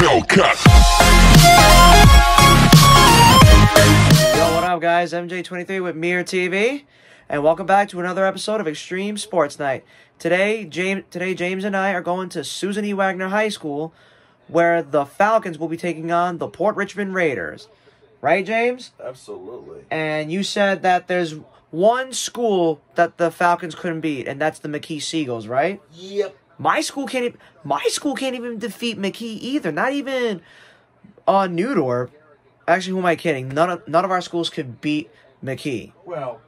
Hellcat. Yo, what up, guys? MJ23 with Mirror TV, and welcome back to another episode of Extreme Sports Night. Today, James, today James and I are going to Susan E. Wagner High School, where the Falcons will be taking on the Port Richmond Raiders. Right, James? Absolutely. And you said that there's one school that the Falcons couldn't beat, and that's the McKee Seagulls, right? Yep. My school can't. Even, my school can't even defeat McKee either. Not even uh New Dorp. Actually, who am I kidding? None of none of our schools could beat McKee. Well,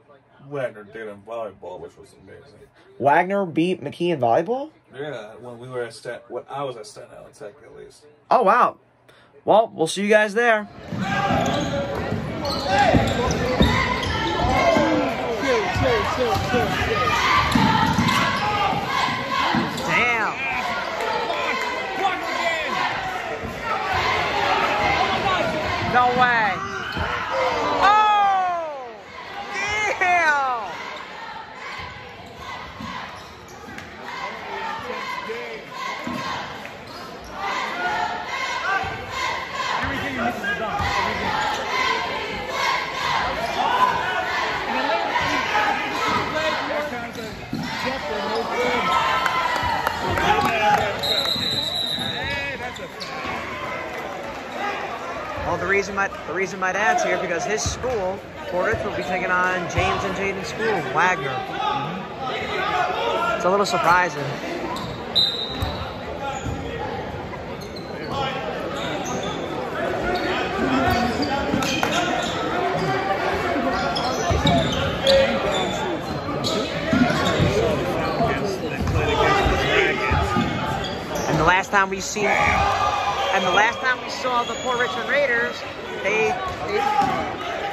Wagner did in volleyball, which was amazing. Wagner beat McKee in volleyball. Yeah, when we were at Stat, when I was at Staten Island Tech, at least. Oh wow. Well, we'll see you guys there. Damn. No way. Oh! Damn! Well, the reason my the reason my dad's here because his school, Portage, will be taking on James and Jaden's school, Wagner. It's a little surprising. And the last time we seen, and the last time we saw the Port Richmond Raiders, they, they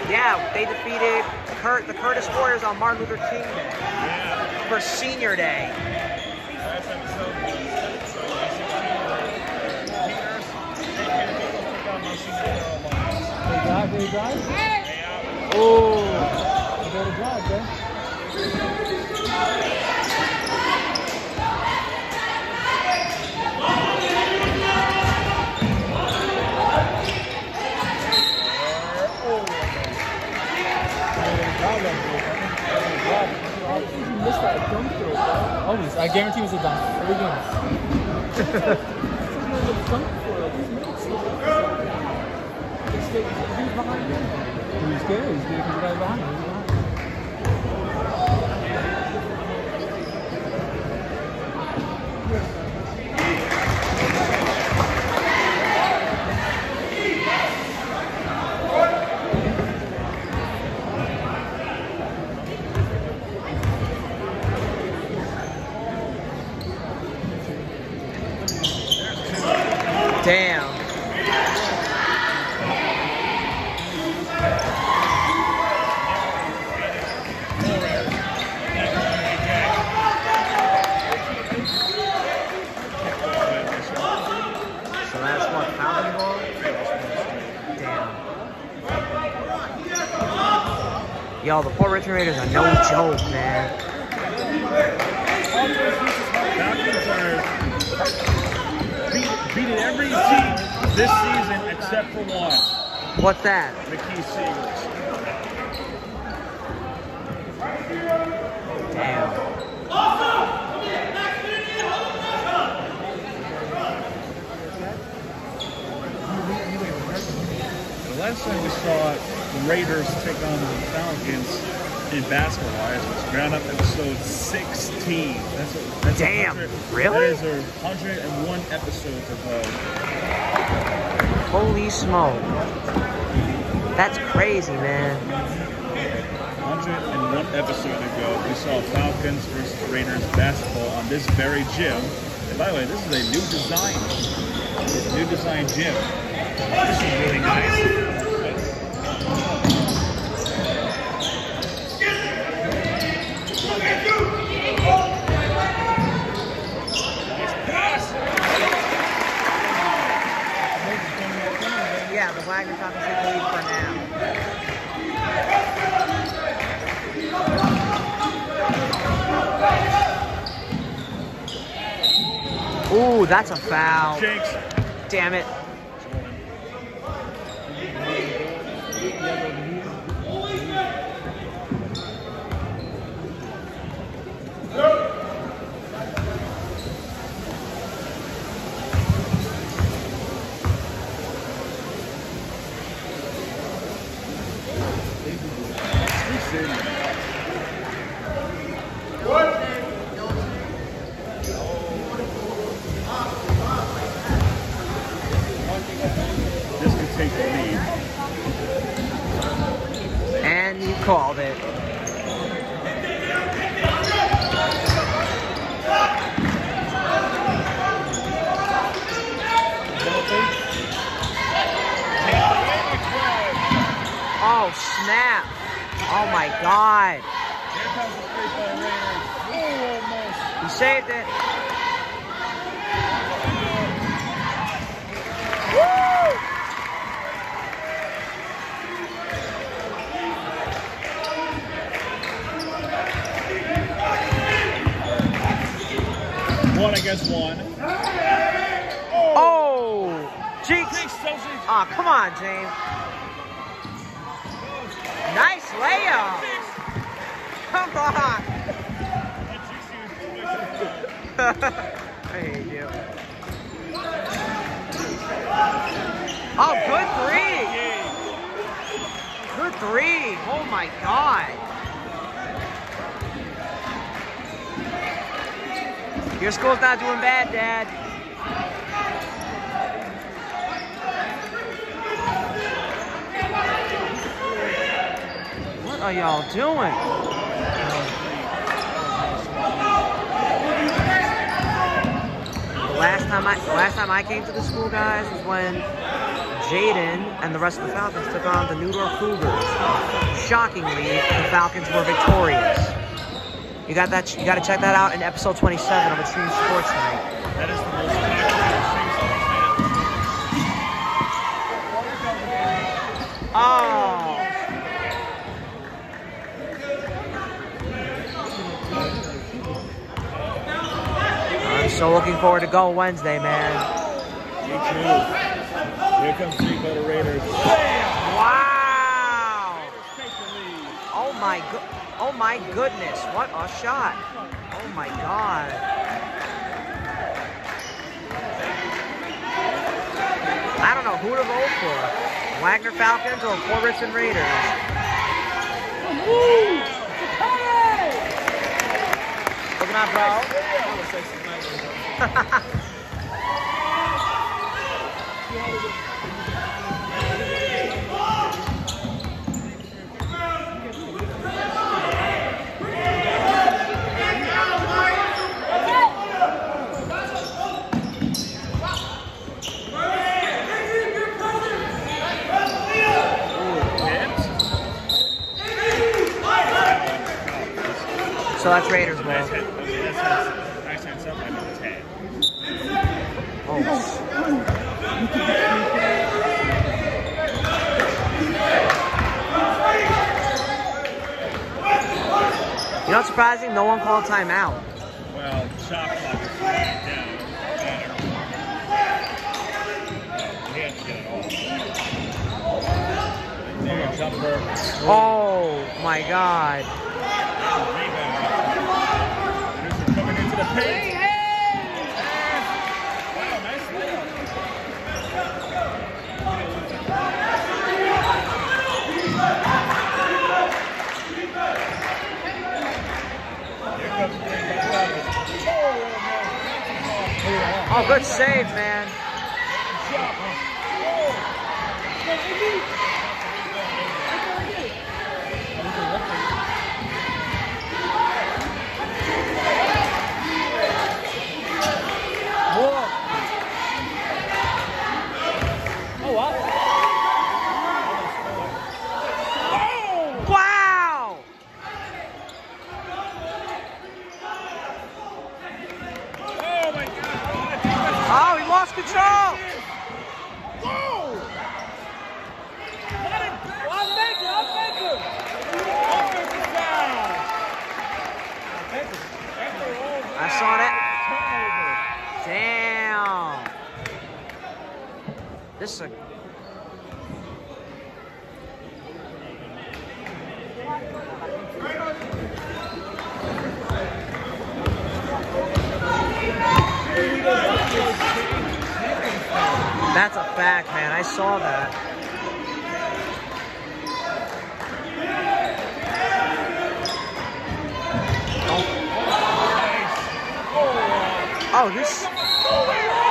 yeah, they defeated Kurt, the Curtis Warriors on Martin Luther King Day for Senior Day. They drive, they drive. Oh, you got to drive, man. Always. I guarantee it was a dunk. Every. He's good. He's good because behind him. Behind him. Damn. Yo, the Port Richmond Raiders are no joke, man. Falcons are beat, beating every team this season except for one, What's that? McKee Seagulls. Damn. The last time we saw the Raiders take on the Falcons in basketball wise was ground up episode 16. That's, a, that's Damn, really? That is a 101 episodes ago. Uh, Holy smoke. That's crazy, man. 101 episode ago, we saw Falcons versus Raiders basketball on this very gym. And by the way, this is a new design. New design gym. This is really nice. Yeah, the Wagner Falcons take the lead for now. Ooh, that's a foul. Jakes, Damn it. This could take the lead. And you called it. Oh, snap. Oh, my God. Here comes the three point Raiders. Oh, almost. He saved it. One against one. Oh, Cheeks. Jinx does it. Oh, come on, James. Nice layup. Come on. I hate you. Oh, good three. Good three. Oh my god. Your school's not doing bad, Dad. What are y'all doing? Last time I last time I came to the school, guys, was when Jaden and the rest of the Falcons took on the New York Cougars. Shockingly, the Falcons were victorious. You got that? You got to check that out in episode 27 of Extreme Sports Night. That is the most Extreme Sports Oh. I'm so looking forward to Go Wednesday, man. Here comes three quarter Raiders. Bam! Wow! Oh my go- Oh my goodness! What a shot! Oh my god! I don't know who to vote for. Wagner Falcons or Port Richmond Raiders. Looking out, bro. So that's Raiders ball. Nice hit. Nice. Nice hands up by number 10. Oh. You know what's surprising? No one called timeout. Well, shot clock is down. He had to get it off. Oh my god. Rebound. Producer coming into the paint. Wow, nice layup. Here comes the three by Travis. Oh, good save, man. no. Shot. Wow! Oh my God! Oh, he lost control. I saw that. Damn. This is a. Fact, man. I saw that. Oh, this. Oh,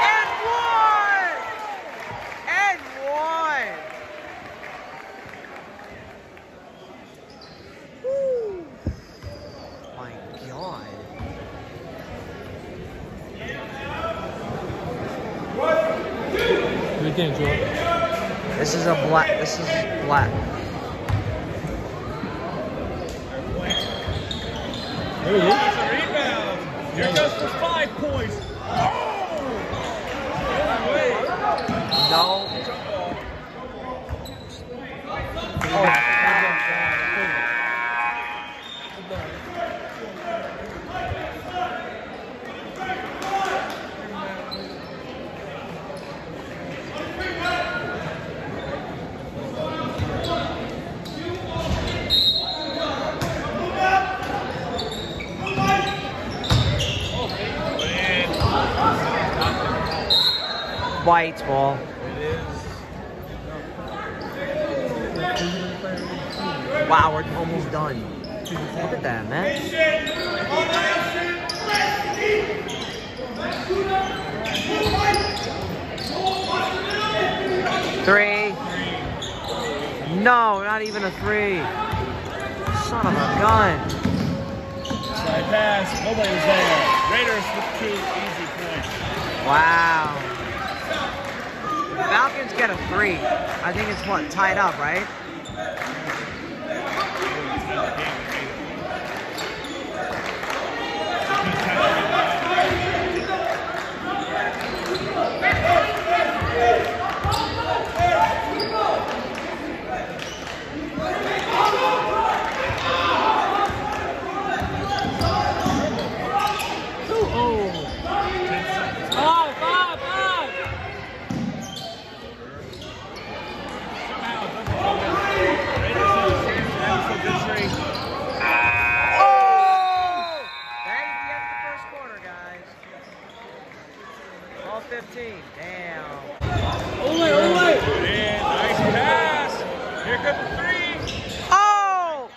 And one! And one! Woo. My God. What do you think, Joel? This is a black. This is black. There it is. Rebound. Here goes for five points. No. Oh. White ball. It is. Wow, we're almost done. Look at that, man. Three. No, not even a three. Son of a gun. Side pass. Nobody was there. Raiders with two easy points. Wow. Falcons get a three. I think it's what, tied up, right? Five, five, five. Oh! That is the end of the first quarter, guys. All 15. Damn. Ole, ole. And nice pass. Here comes the three. Oh!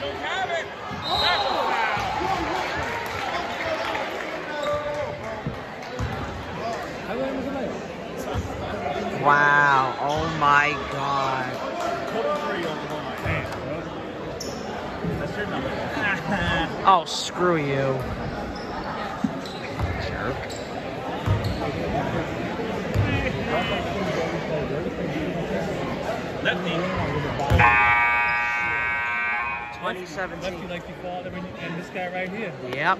Don't have it. That's a foul. Wow. Oh my god. Total three on the line. Damn, bro. That's your number. Oh, screw you. Jerk. Lefty. Ah. 2017. Lefty like default, and this guy right here. Yep.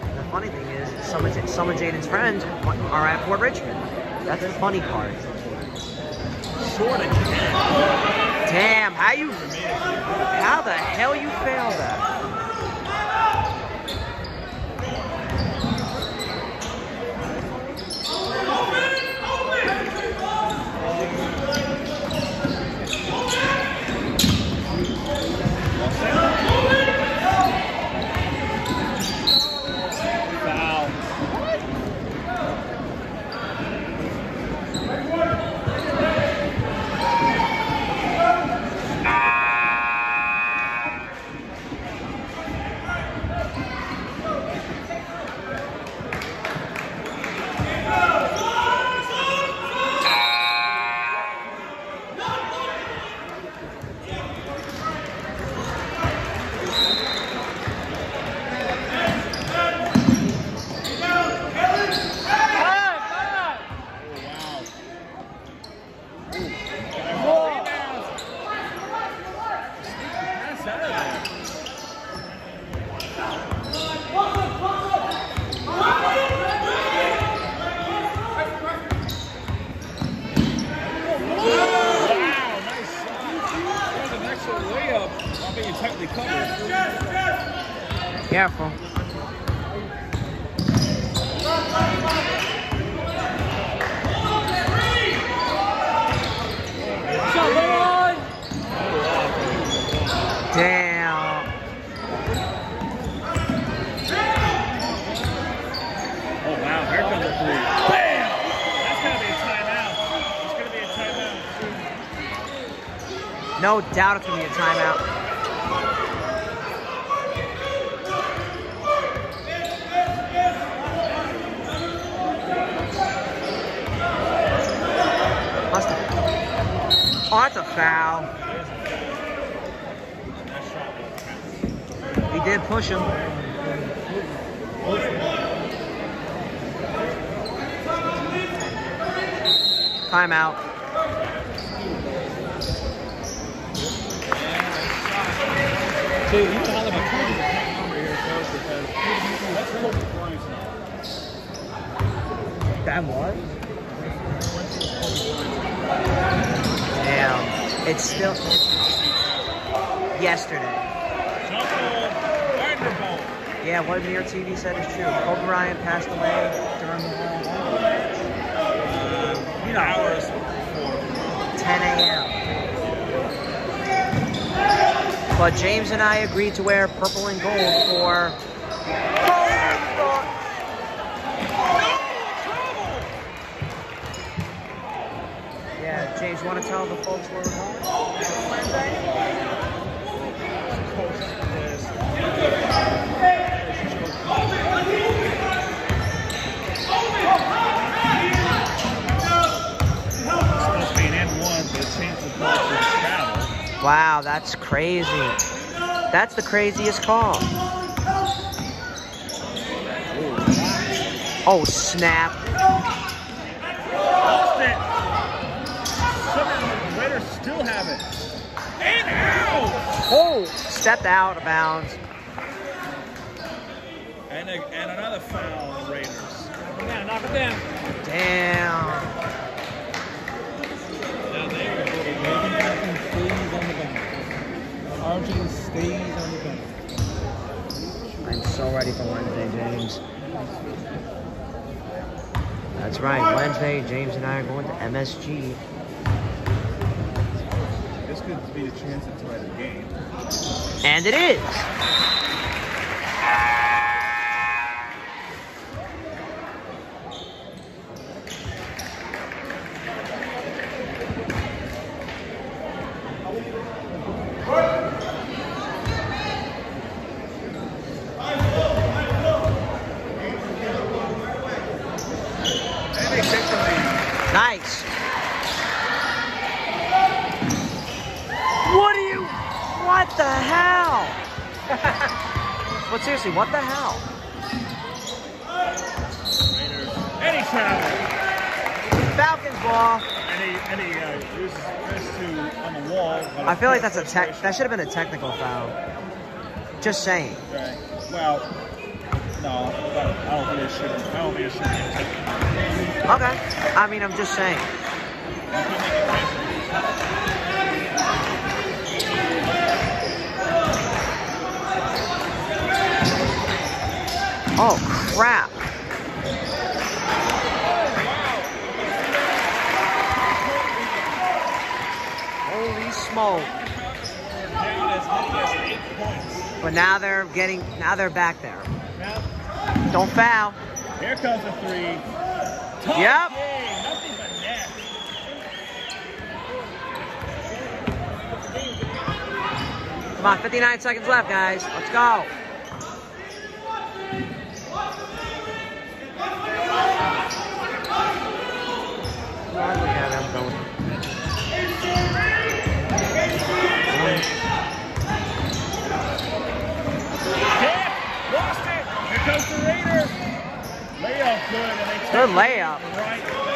The funny thing is, some of, some of Jaden's friends are at Port Richmond. That's the funny part. Short again. Damn, how you, how the hell you failed that? Foul. Five, five. Pass out of there. Wow, nice shot. That was an extra layup. I bet you tightly covered. Careful. Shot, come on. Damn. No doubt it's going to be a timeout. Oh, that's a foul. He did push him. Timeout. Dude, you know how my card is a pack here, coach, because that's Kobe Bryant's number. That was? Damn. It's still yesterday. Jump ball, Wagner ball. Yeah, what Mirror TV said is true. Kobe Bryant passed away during uh, You know, hours before. 10 a.m. But James and I agreed to wear purple and gold for. Yeah, James, want to tell the folks where we're going? Supposed to be an N1, but a chance of call for travel. Wow, that's crazy. That's the craziest call. Oh, snap. Lost it. Somehow the Raiders still have it. And out! Oh, stepped out of bounds. And, a, and another foul on the Raiders. Knock it down, knock it down. Damn. Now they are Logan Falcon stays on the bench. RJ stays on the bench. I'm so ready for Wednesday, James. That's right. Wednesday, James and I are going to MSG. This could be the chance to tie the game. And it is. And they take the lead. Nice. What do you? What the hell? but seriously, what the hell? Raiders. And. Falcons ball. And he, and he uh, uses this to on the wall. I feel like that's a tech. That should have been a technical foul. Just saying. Right. Well, no, but I don't think it should. I don't think it should be technical. Okay. I mean, I'm just saying. You can make it technical. Oh crap! Holy smoke! Down as many as eight points. But now they're getting. Now they're back there. Don't foul. here comes the three. Yep. game, nothing but net. Come on, 59 seconds left, guys. Let's go. Come on, look at him going. Kick, lost it. Here comes the Raiders. Layup good, and they take Good it layup. Right back.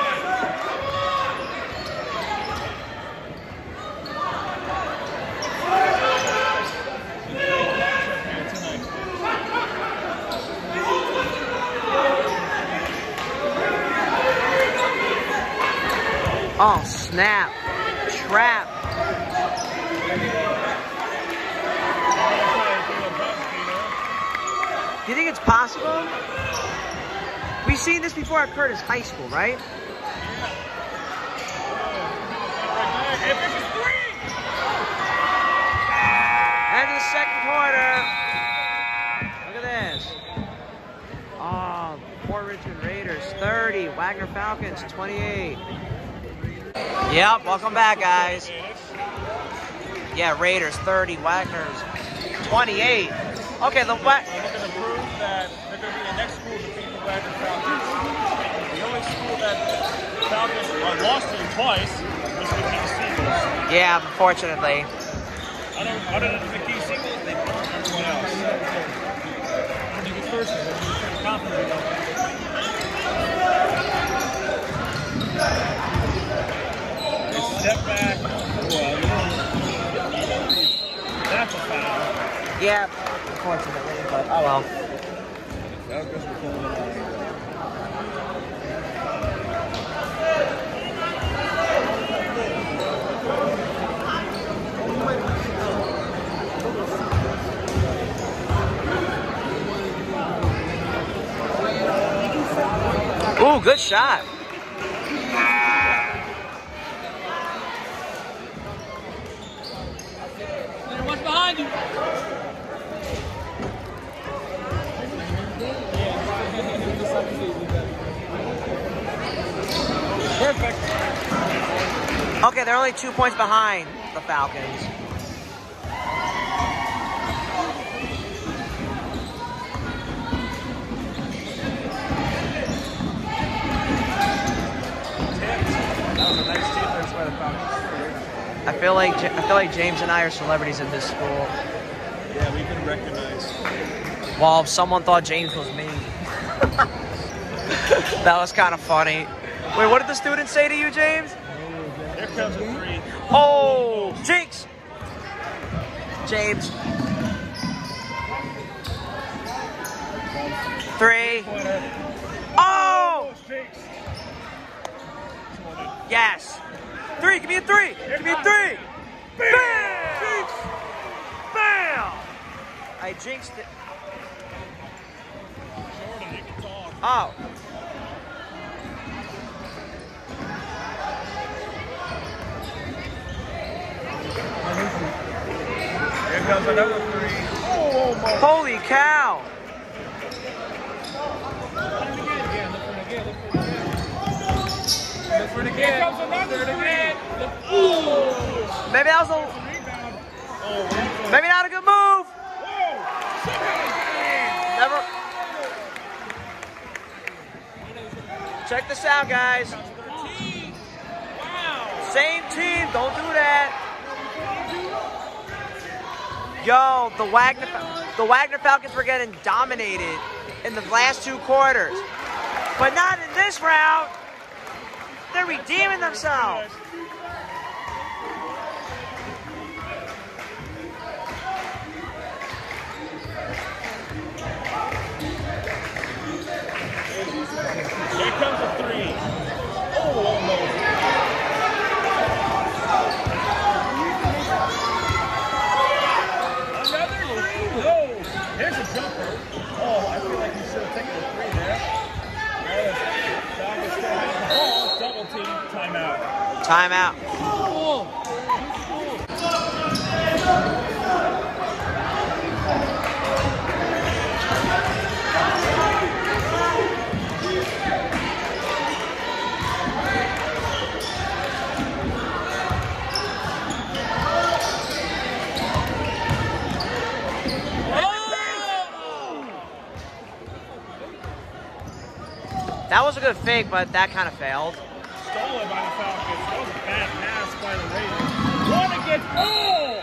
Oh, snap. Trap. Do you think it's possible? We've seen this before at Curtis High School, right? End of the second quarter. Look at this. Oh, Port Richmond Raiders 30, Wagner Falcons 28. Yep, welcome back, guys. Yeah, Raiders 30, Wagner's 28. Okay, the Wa- And they're going to prove that they're going to be the next school to beat the Wagner Falcons. The only school that Falcons uh, lost to twice was the Seagulls. Yeah, unfortunately. Other, other than the King Seagulls, they beat everyone else. When you get first, when you're pretty confident about that. They step back. That's a foul. Yeah, unfortunately, but oh well. Ooh, good shot. Okay, they're only two points behind the Falcons. That was a nice defense by the Falcons. I feel like I feel like James and I are celebrities in this school. Yeah, we've been recognized. Well, someone thought James was me. that was kind of funny. Wait, what did the students say to you, James? Here comes a mm-hmm. three. Oh, Jinx! James. Three. Oh! Yes. Three. Give me a three. Give me a three. Bam! Bam! I jinxed it. Jordan, you can talk. Oh. Here comes another three. Oh. Holy cow. Maybe that was a maybe not a good move. Never. Check this out, guys. Same team. Don't do that. Yo, the Wagner, the Wagner Falcons were getting dominated in the last two quarters, but not in this round. They're redeeming themselves. Here comes a three. Oh, almost. Another three. Oh, here's a jumper. Oh, I feel like he should have taken the three there. Yes. Falcons still has the ball. Double Timeout. Timeout. That was a good fake, but that kind of failed. Stolen by the Falcons. That was a bad pass by the Raiders. One. Oh!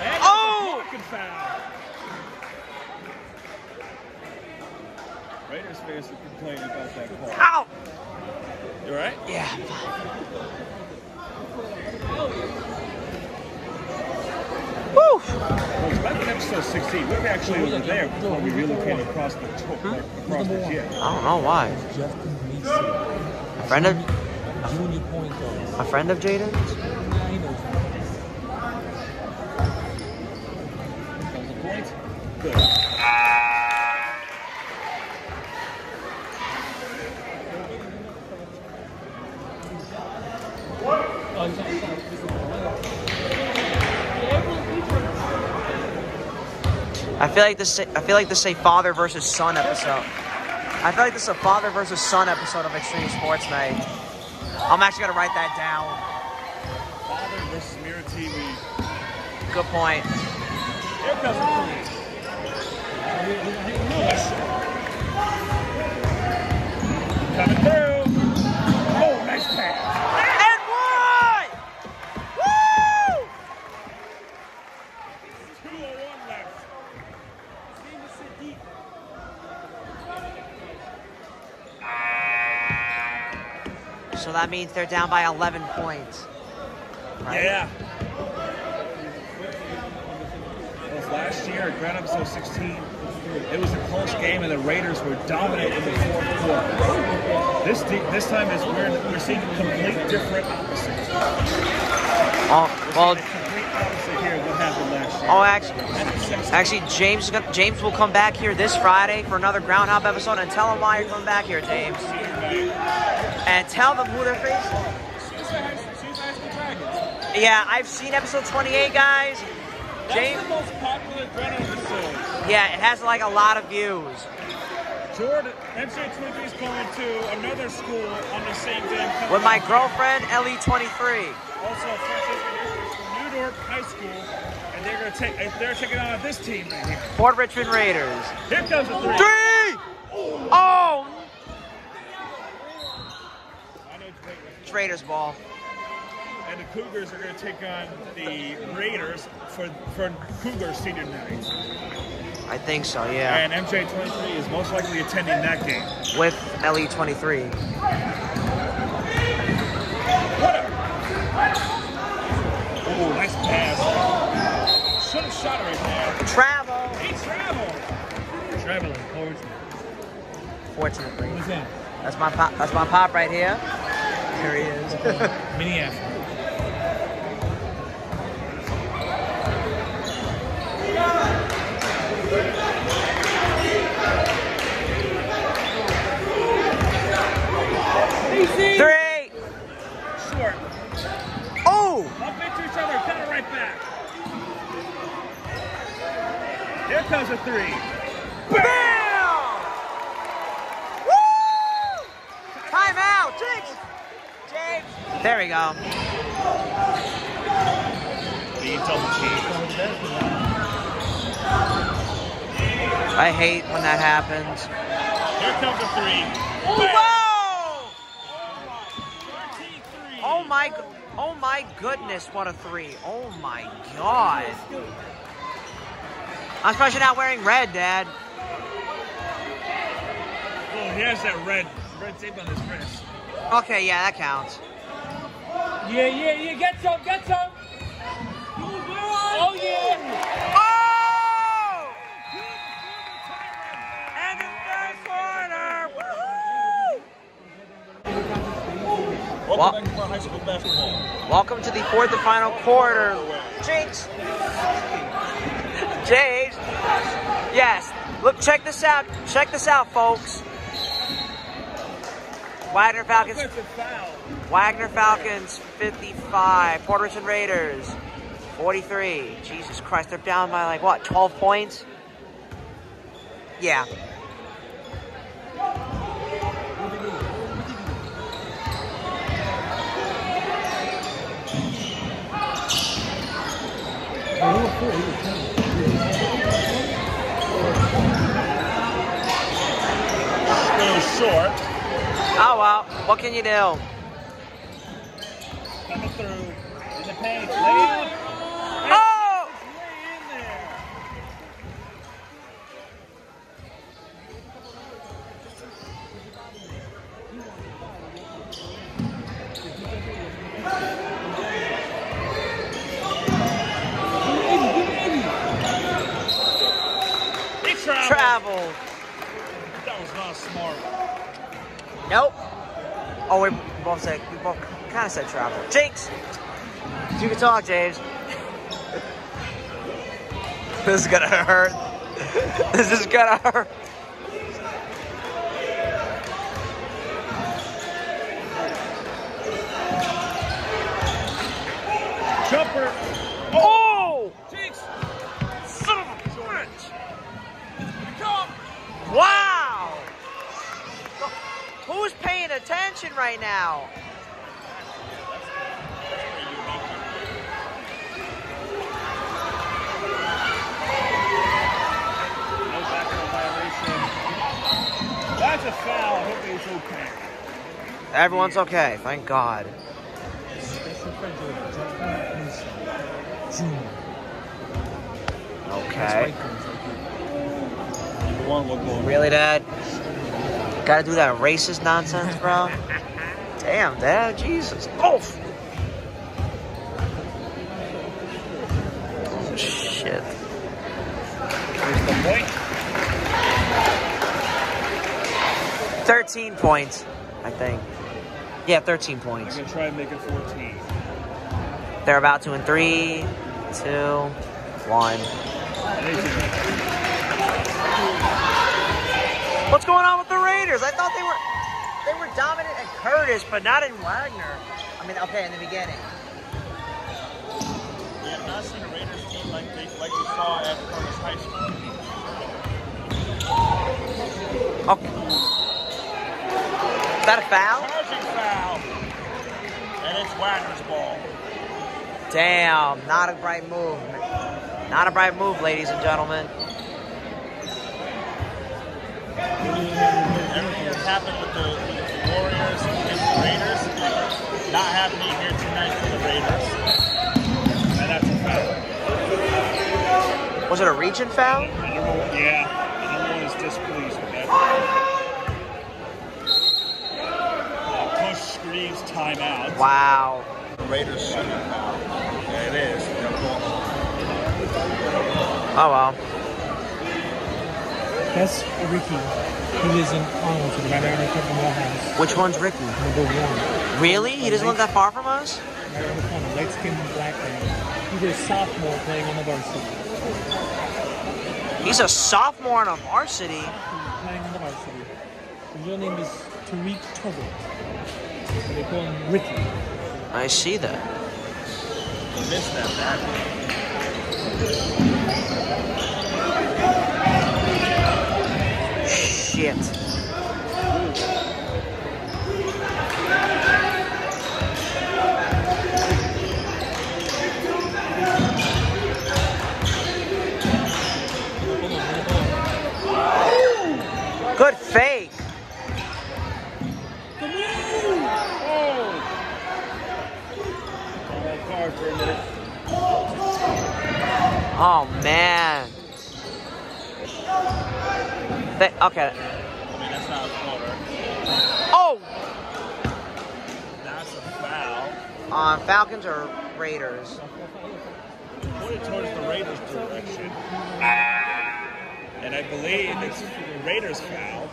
And that's Oh! Falcon foul. Raiders fans are complaining about that call. Ow! You all right? Yeah. Woo! Well, back in episode 16. We were actually over there before we relocated across the to- like, across the gym. I don't know why. Justin Mason. A friend of a friend of Jaden's. Nah, he knows. Comes the point. Good. Oh, he's not- he's not- he's not- I feel like this. I feel like this is a father versus son episode. I feel like this is a father versus son episode of Extreme Sports Night. I'm actually gonna write that down. Father versus Mirror TV. good point. Here comes that means they're down by 11 points. Right? Yeah. Well, last year at Grand Episode 16, it was a close game, and the Raiders were dominant in the fourth quarter. This this time is we're we're seeing complete different opposites. Oh, well, complete opposite here what happened last year. oh, actually, And it's six- actually, James James will come back here this Friday for another Ground Hop episode, and tell them why you're coming back here, James, and tell them who they're facing. Yeah, I've seen episode 28, guys. James, the most popular episode. yeah, it has like a lot of views. Jordan, MJ23 is going to another school on the same day. With my girlfriend, E Ellie23. Also, Francisco History from New York High School, and they're going to take. They're taking on this team right here. Port Richmond Raiders. Here comes the three. Three! Oh! I know it's great. It's Raiders ball. And the Cougars are going to take on the Raiders for for Cougars senior night. I think so, yeah. And MJ23 is most likely attending that game. With E LE23. What a! Oh, nice pass. Should have shot it right there. Travel. He traveled. Traveling. Fortunately. That? That's my pop that's my pop right here. There he is. Minneapolis. Three! Short. Oh! Bump into each other. Cut it right back. Here comes a three. Bam! Woo! Timeout! Jinx! James! There we go. The double team. I hate when that happens. Here comes a three. Whoa! Oh my, oh my goodness, what a three. Oh my god. I'm surprised you're not wearing red, Dad. Oh, he has that red, red tape on his wrist. Okay, yeah, that counts. Yeah, yeah, yeah. Get some, get some. Oh, yeah. Oh! And the third quarter! Woohoo! Welcome back to Front High School basketball. Welcome to the fourth and final quarter. Jinx! James! Yes. Look, check this out. Check this out, folks. Wagner Falcons Offensive foul. Wagner Falcons 55. Port Richmond Raiders 43. Jesus Christ, they're down by like what, 12 points? Yeah. Short. Oh well, what can you do? Coming through. In the paint. Layup. Oh! Way in there. He traveled. Travel. That was not smart. Nope. Oh, we both said we both kind of said travel. Jinx. You can talk, James. this is gonna hurt. this is gonna hurt. Jumper. Oh! Jinx. Son of a bitch! Wow! Who's paying attention right now? A foul. Everybody's okay. Everyone's okay. Thank God. Special for Jordan. Judgment Junior. That's Okay. white guns right here. Number one, we're going. Really, Dad? Gotta do that racist nonsense, bro? Damn, Dad. Jesus. Oof. Oh, shit. Here's the point. 13 points, I think. Yeah, 13 I'm points. gonna try and make it 14. They're about to in three, two, one. What's going on with the Raiders? I thought they were they were dominant at Curtis, but not in Wagner. I mean, okay, in the beginning. We have not seen a Raiders team like they, like we saw at Curtis High School. Okay. Is that a foul? Charging foul. And it's Wagner's ball. Damn, not a bright move. Not a bright move, ladies and gentlemen. Everything that's happened with the, Warriors and the Raiders, not happening here tonight for the Raiders. And that's a foul. Was it a reaching foul? And yeah, and number one is displeased with that. Uh, push screens timeout. Wow. Raiders shooting foul. Yeah, it is. Oh well. That's Ricky. He lives in Arlington, right around the corner from our house. Which one's Ricky? Number one. Really? He doesn't live that far from us? Right around the corner. Light skinned black man. He's a sophomore playing on the varsity. He's a sophomore on a varsity. Playing on the varsity. His real name is Tariq Tuggle. But they call him Ricky. I see that. You missed that badly. Shit. Good fake. Red card for a minute. Oh man. They, okay. I mean, that's not a quarter. Oh, That's a foul. on Falcons or Raiders? Pointed towards the Raiders direction. And I believe it's Raiders foul.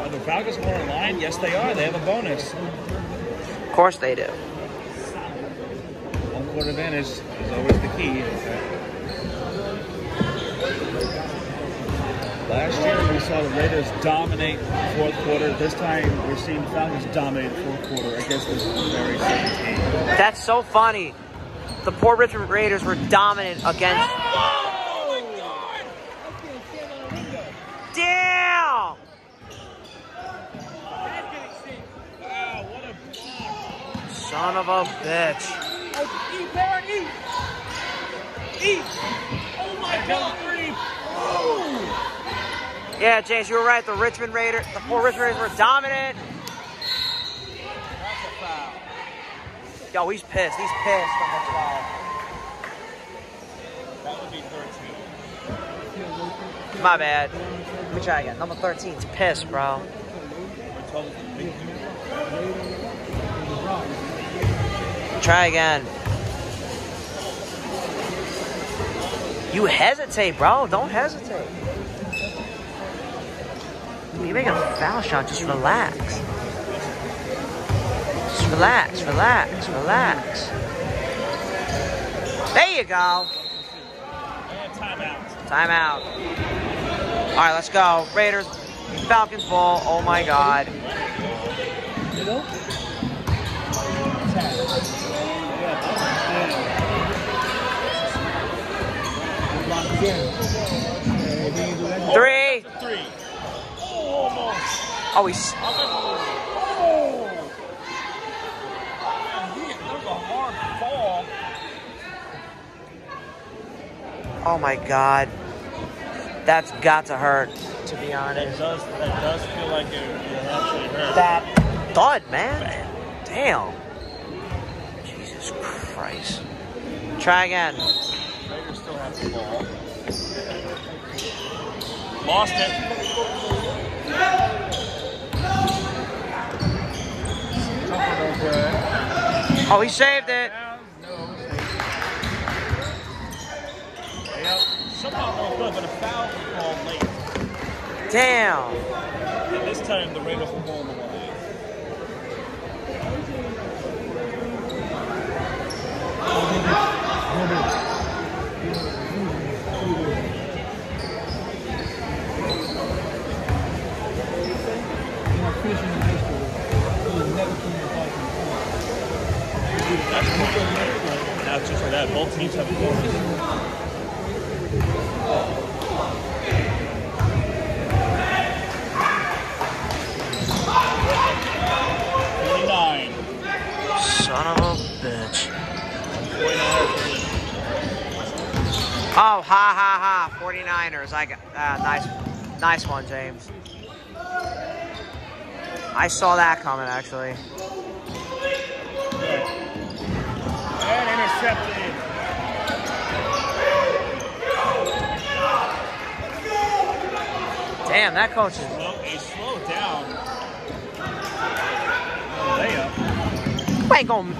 Are the Falcons more in line? Yes, they are. They have a bonus. Of course they do. Quarter advantage is always the key. Last year we saw the Raiders dominate fourth quarter. This time we're seeing the Falcons dominate the fourth quarter against this very same team. That's so funny. The Port Richmond Raiders were dominant against. Damn! Son of a bitch. Baron, eat! Eat! Oh my God! Yeah, James, you were right. The Richmond Raiders, the Port Richmond Raiders were dominant. Foul. Yo, he's pissed. He's pissed on the 12. That would be 13. My bad. Let me try again. Number 13 is pissed, bro. Try again. You hesitate, bro. Don't hesitate. You make a foul shot, just relax. Just relax, relax, relax. There you go. Timeout. Timeout. All right, let's go. Raiders, Falcons ball. Oh my God. Middle. Block again. Uh, he do that. Three. Three. Oh, almost. Oh, he's. Oh! There's a hard fall. Oh my God. That's got to hurt, to be It honest. does. That does feel like it, it actually hurt. That thud, man. Damn. Jesus Christ. Try again. Raiders still have the ball. Lost it. Oh, he saved it. Somehow good, but a foul called late. Damn. And this time the Raiders were ball in the line. You're not finishing in high school. You'll never come in Vikings. Now it's just for that. Both teams have corners. Forty-nine. Son of a bitch. Oh, ha ha ha. 49ers. I got uh, nice nice one, James. I saw that coming actually. And intercepted. Damn, that coach is. Well, he slowed down. Layup. Ain't going.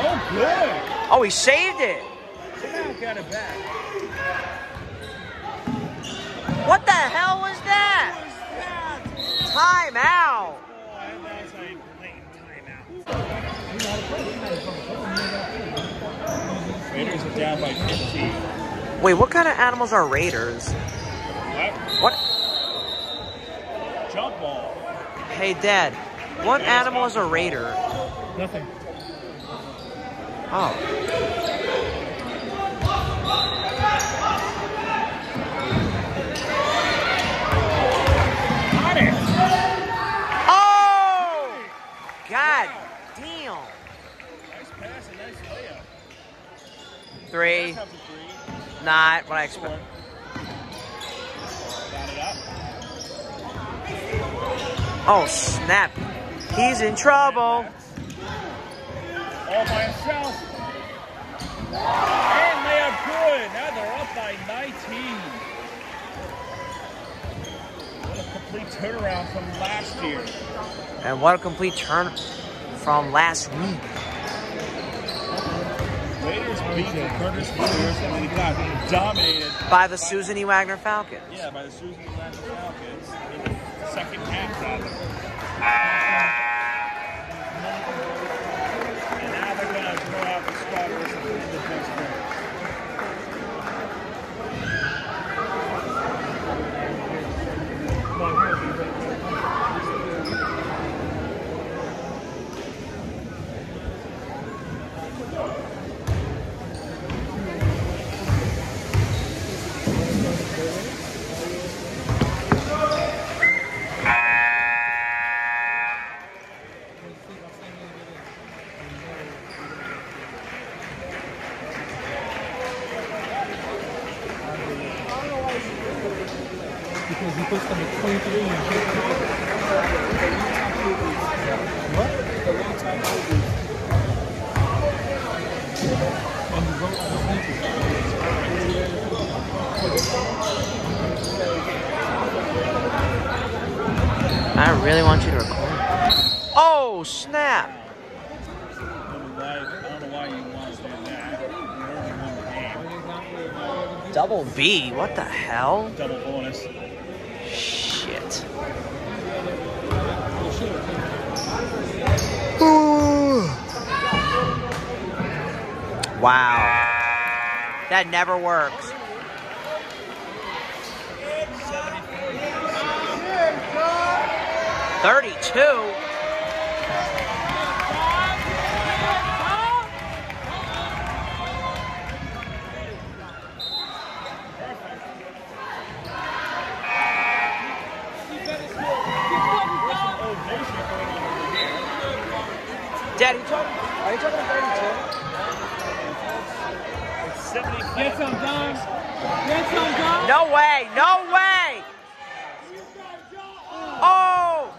Oh, good. Oh, he saved it. Got it back. What the hell was that? Time out. And that's a blatant timeout. Raiders are down by 15. Wait, what kind of animals are raiders? What? What? Jump ball. Hey, Dad. What animal is a raider? Nothing. Oh. Got it. Oh! God damn. Nice pass and nice layup. Three. Comes a three. Not what I expect. Four. Got it up. Oh, snap. He's in trouble. All by himself. And layup good. Now they're up by 19. What a complete turnaround from last year. And what a complete turn from last week. Raiders beat the Curtis and then got dominated. By the Susan E. Wagner Falcons. Yeah, by the Susan B. Wagner Falcons second now they're gonna throw out the starters and put in the bench players. Because he puts them at 23 and What? And he wrote on the benches. I really want you to record. Oh, snap. I don't know why, I don't know why you want to do that. You already won the game. Double B. What the hell? Double bonus. Shit. Wow. That never works. Thirty-two. Dad, you talking? Are you talking thirty-two? It's 75. Get some, Don. Get some, go. No way! No way! Oh!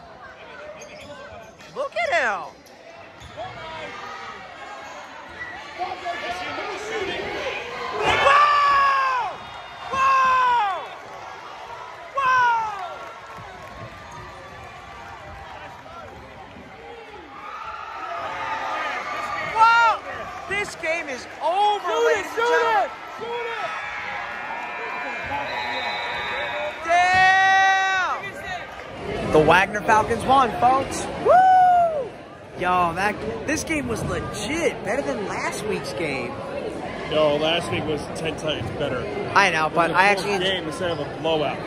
Look at him! Whoa! Whoa! Whoa! Whoa! This game is over, ladies and gentlemen. Damn! The Wagner Falcons won, folks. Woo! Yo, that this game was legit. Better than last week's game. No, last week was ten times better. I know, but I was a I close actually game instead of a blowout.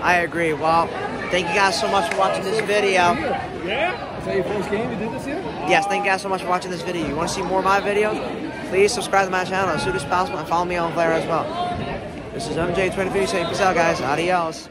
I agree. Well, thank you guys so much for watching this video. Yeah. Is that your first game you did this year? Yes, thank you guys so much for watching this video. You want to see more of my videos? Please subscribe to my channel as soon as possible and follow me on Flair as well. This is MJ23 saying peace out, guys. Adios.